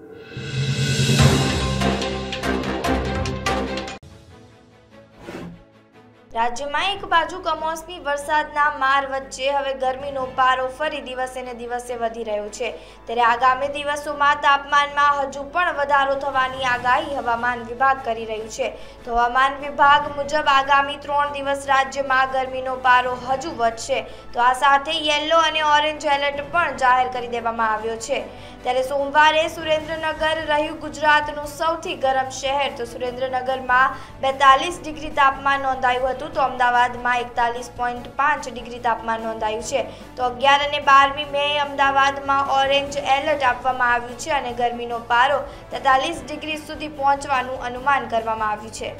you રાજ્યમાં એક બાજુ કમોસમી વરસાદના માર વચ્ચે હવે ગરમીનો પારો ફરી દિવસે ને દિવસે વધી રહ્યો છે. ત્યારે આગામી દિવસોમાં તાપમાનમાં હજુ પણ વધારો થવાની આગાહી હવામાન વિભાગ કરી રહ્યું છે. તો હવામાન વિભાગ મુજબ આગામી ત્રણ દિવસ રાજ્યમાં ગરમીનો પારો હજુ વધશે. તો આ સાથે યેલો અને ઓરેન્જ એલર્ટ પણ જાહેર કરી દેવામાં આવ્યો છે. ત્યારે સોમવારે સુરેન્દ્રનગર રહ્યું ગુજરાતનું સૌથી ગરમ શહેર. તો સુરેન્દ્રનગરમાં બેતાલીસ ડિગ્રી તાપમાન નોંધાયું હતું તો અમદાવાદમાં એકતાલીસ પોઈન્ટ પાંચ ડિગ્રી તાપમાન નોંધાયું છે. તો અગિયાર અને બારમી મે અમદાવાદમાં ઓરેન્જ એલર્ટ આપવામાં આવ્યું છે અને ગરમીનો પારો તેતાલીસ ડિગ્રી સુધી પહોંચવાનું અનુમાન કરવામાં આવ્યું છે.